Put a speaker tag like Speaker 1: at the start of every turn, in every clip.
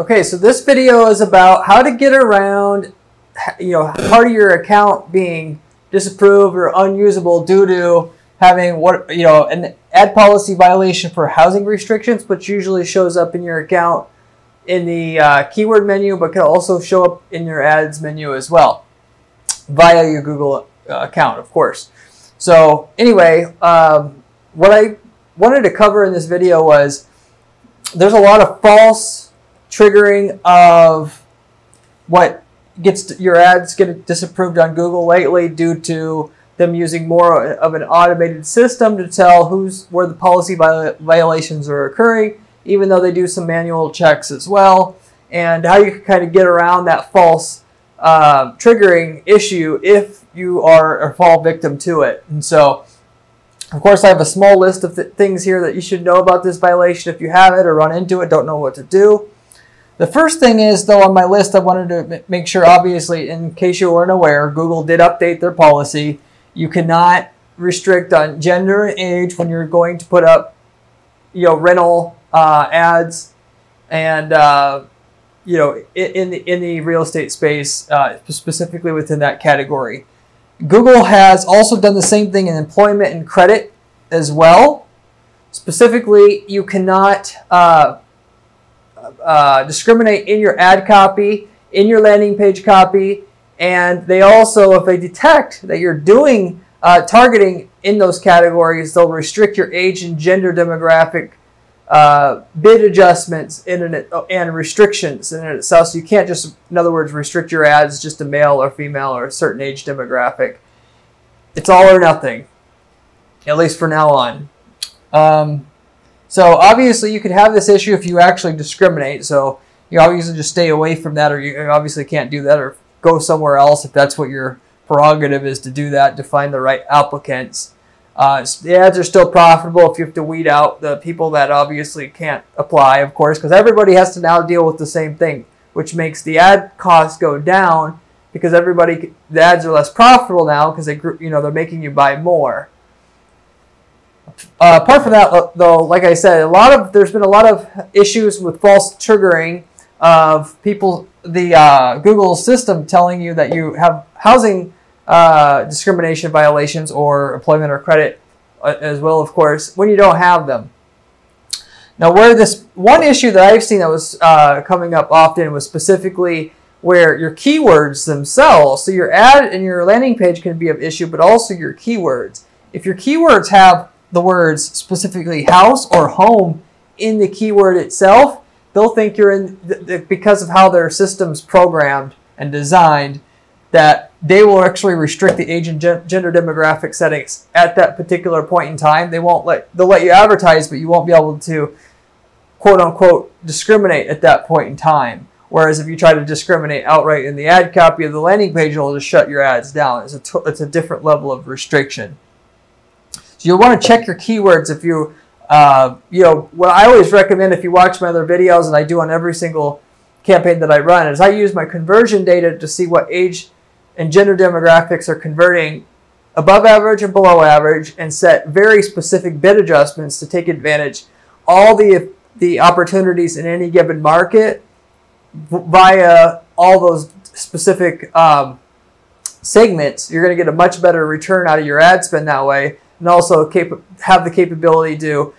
Speaker 1: Okay, so this video is about how to get around, you know, part of your account being disapproved or unusable due to having what, you know, an ad policy violation for housing restrictions, which usually shows up in your account in the uh, keyword menu, but can also show up in your ads menu as well via your Google uh, account, of course. So anyway, um, what I wanted to cover in this video was there's a lot of false triggering of what gets your ads get disapproved on Google lately due to them using more of an automated system to tell who's where the policy violations are occurring, even though they do some manual checks as well, and how you can kind of get around that false uh, triggering issue if you are a fall victim to it. And so, of course, I have a small list of th things here that you should know about this violation if you have it or run into it, don't know what to do. The first thing is, though, on my list, I wanted to make sure, obviously, in case you weren't aware, Google did update their policy. You cannot restrict on gender and age when you're going to put up, you know, rental uh, ads, and uh, you know, in the in the real estate space, uh, specifically within that category. Google has also done the same thing in employment and credit as well. Specifically, you cannot uh, discriminate in your ad copy, in your landing page copy, and they also, if they detect that you're doing uh, targeting in those categories, they'll restrict your age and gender demographic uh, bid adjustments an, and restrictions in itself. So you can't just, in other words, restrict your ads just to male or female or a certain age demographic. It's all or nothing, at least for now on. Um, so obviously, you could have this issue if you actually discriminate. So you obviously just stay away from that, or you obviously can't do that, or go somewhere else if that's what your prerogative is to do that to find the right applicants. Uh, the ads are still profitable if you have to weed out the people that obviously can't apply, of course, because everybody has to now deal with the same thing, which makes the ad costs go down because everybody the ads are less profitable now because they you know they're making you buy more. Uh, apart from that, uh, though, like I said, a lot of there's been a lot of issues with false triggering of people, the uh, Google system telling you that you have housing uh, discrimination violations or employment or credit uh, as well, of course, when you don't have them. Now, where this one issue that I've seen that was uh, coming up often was specifically where your keywords themselves, so your ad and your landing page can be of issue, but also your keywords. If your keywords have the words specifically house or home in the keyword itself, they'll think you're in, because of how their system's programmed and designed, that they will actually restrict the age and gender demographic settings at that particular point in time. They won't let, they'll let you advertise, but you won't be able to quote unquote discriminate at that point in time. Whereas if you try to discriminate outright in the ad copy of the landing page, it'll just shut your ads down. It's a, it's a different level of restriction. So you'll want to check your keywords if you, uh, you know, what I always recommend if you watch my other videos, and I do on every single campaign that I run, is I use my conversion data to see what age and gender demographics are converting above average and below average and set very specific bid adjustments to take advantage all the the opportunities in any given market via all those specific um, segments, you're going to get a much better return out of your ad spend that way and also have the capability to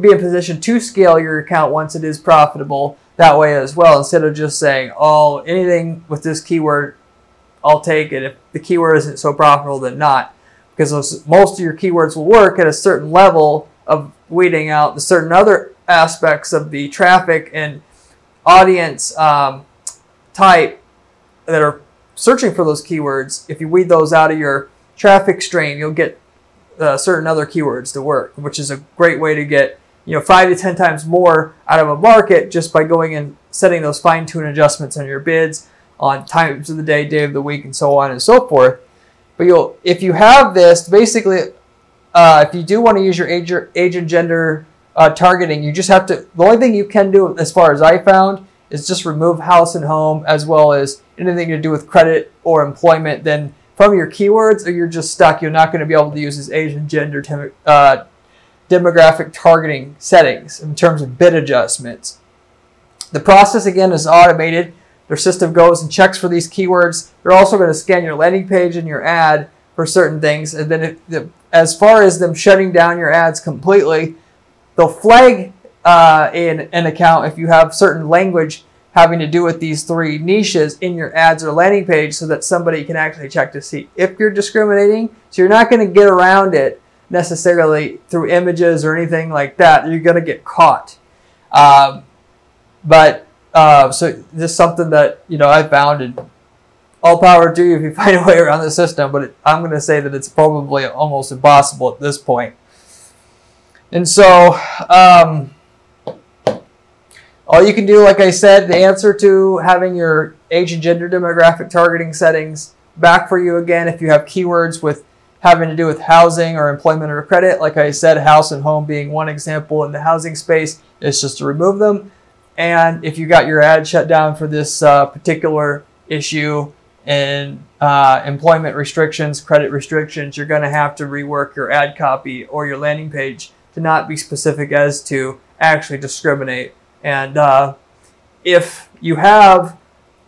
Speaker 1: be in position to scale your account once it is profitable that way as well instead of just saying oh anything with this keyword i'll take it. If the keyword isn't so profitable then not. Because most of your keywords will work at a certain level of weeding out the certain other aspects of the traffic and audience um, type that are searching for those keywords. If you weed those out of your traffic stream you'll get uh, certain other keywords to work, which is a great way to get you know five to ten times more out of a market just by going and setting those fine tune adjustments on your bids on times of the day, day of the week, and so on and so forth. But you'll if you have this, basically, uh, if you do want to use your age, age and gender uh, targeting, you just have to. The only thing you can do, as far as I found, is just remove house and home, as well as anything to do with credit or employment. Then from your keywords or you're just stuck. You're not going to be able to use this Asian gender uh, demographic targeting settings in terms of bid adjustments. The process again is automated. Their system goes and checks for these keywords. They're also going to scan your landing page and your ad for certain things. And then, it, as far as them shutting down your ads completely, they'll flag uh, in an account if you have certain language having to do with these three niches in your ads or landing page so that somebody can actually check to see if you're discriminating. So you're not going to get around it necessarily through images or anything like that. You're going to get caught. Um, but uh, so this is something that you know I found, and all power to you if you find a way around the system. But it, I'm going to say that it's probably almost impossible at this point. And so. Um, all you can do, like I said, the answer to having your age and gender demographic targeting settings back for you again if you have keywords with having to do with housing or employment or credit. Like I said, house and home being one example in the housing space, is just to remove them. And if you got your ad shut down for this uh, particular issue and uh, employment restrictions, credit restrictions, you're going to have to rework your ad copy or your landing page to not be specific as to actually discriminate and uh, if you have,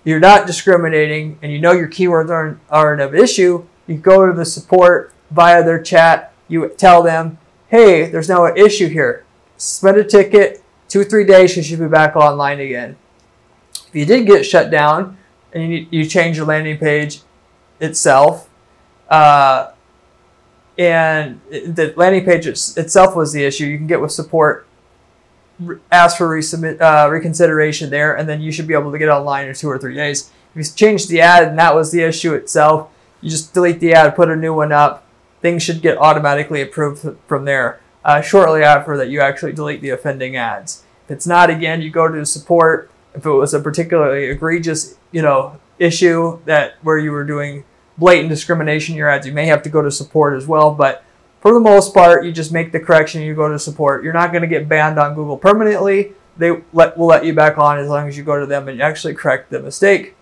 Speaker 1: you're not discriminating and you know your keywords aren't, aren't of issue, you go to the support via their chat. You tell them, hey, there's now an issue here. Submit a ticket. Two three days, you should be back online again. If you did get shut down and you, you change your landing page itself, uh, and the landing page itself was the issue, you can get with support ask for resubmit, uh, reconsideration there, and then you should be able to get online in two or three days. If you change the ad and that was the issue itself, you just delete the ad, put a new one up. Things should get automatically approved from there uh, shortly after that you actually delete the offending ads. If it's not, again, you go to support. If it was a particularly egregious, you know, issue that where you were doing blatant discrimination in your ads, you may have to go to support as well. But for the most part, you just make the correction, you go to support. You're not going to get banned on Google permanently. They let, will let you back on as long as you go to them and actually correct the mistake.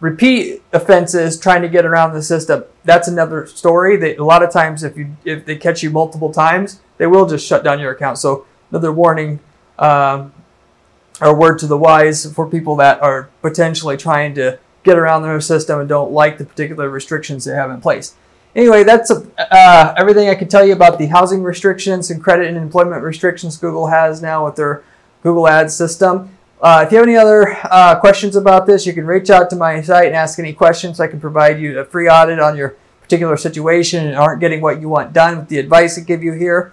Speaker 1: Repeat offenses, trying to get around the system, that's another story. They, a lot of times, if you if they catch you multiple times, they will just shut down your account. So another warning um, or word to the wise for people that are potentially trying to get around their system and don't like the particular restrictions they have in place. Anyway, that's uh, everything I can tell you about the housing restrictions and credit and employment restrictions Google has now with their Google Ads system. Uh, if you have any other uh, questions about this, you can reach out to my site and ask any questions. I can provide you a free audit on your particular situation and aren't getting what you want done with the advice I give you here.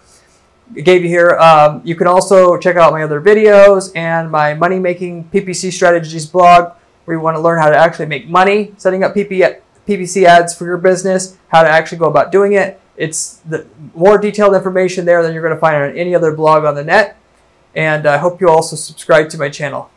Speaker 1: Gave you here. Um, you can also check out my other videos and my money making PPC strategies blog where you want to learn how to actually make money setting up PPC PPC ads for your business, how to actually go about doing it. It's the more detailed information there than you're going to find on any other blog on the net. And I hope you also subscribe to my channel.